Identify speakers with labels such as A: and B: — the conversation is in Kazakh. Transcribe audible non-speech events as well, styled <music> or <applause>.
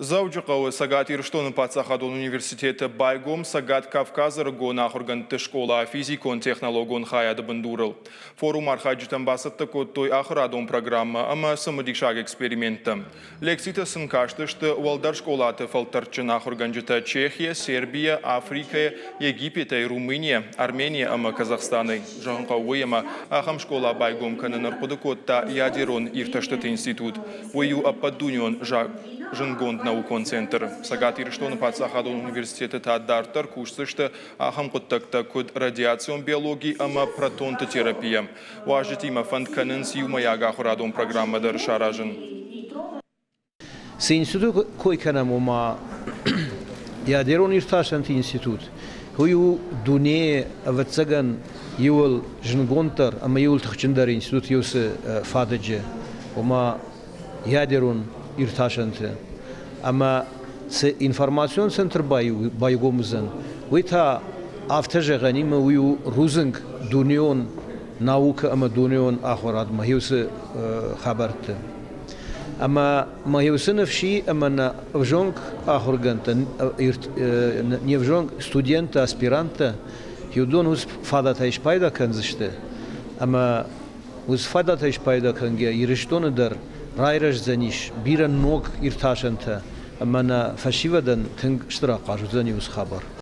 A: Зауджықауы Сагат Ирштоны Пацахадон университеті Байгом Сагат Кавказы рыгон ахырганты школа физикон технологон хаяды бындурыл. Форум архаджитан басытты коттой ахырадон программа, ама самыдикшаг эксперименті. Лексита сын каштышты уалдар школаты фалтарчын ахырганжыта Чехия, Сербия, Африка, Египет Румыния, Армения, ама Казахстаны. Жағынқауы ама ахам школа Байгом каныныр котта ядерон ирташтыты институт. Уйу аппадунион жаг жынгонд наукон центр. Сагат Ирштоны Пацахадон университеті таддартар курсышты ахам құттықта көд радиацион биологии ама протонты терапия. Важит има фанд канын сиюма яга хурадон программадар шаражын.
B: Се институт кой канам ома ядерон <clears throat> ирташант институт. Хою дуне авацаган юл жынгонтар ама юл тахчындар институт юсы фадыджы. Ома ядерон ирташанты. Ама с информацион центр байгомузан. Уйта автожа ганима ую рузынг дунион наука ама дунион ахварад махиусы хабарты. Ама махиусынов ши ама на вжонг ахурганта, не вжонг студента, аспиранта, юдон уз фадата ишпайда канзышты. Ама уз фадата ишпайда канге, rairësh zënish birën nog irtashën të mëna fashive dën të ngështëra us khabar.